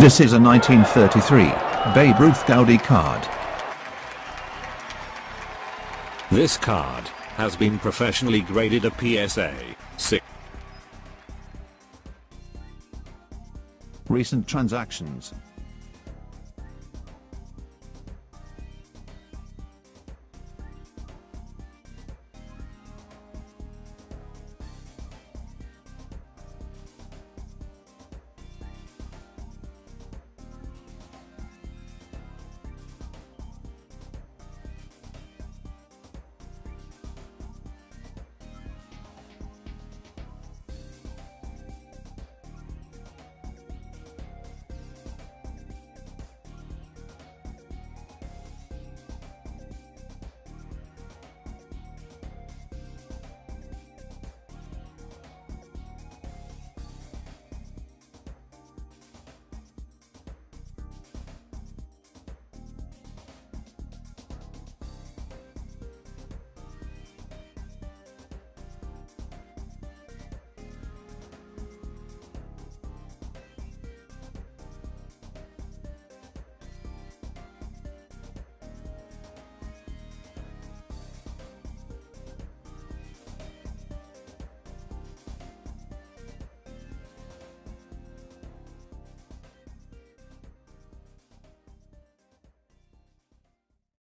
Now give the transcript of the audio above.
This is a 1933 Babe Ruth Gaudi card. This card has been professionally graded a PSA 6. Recent transactions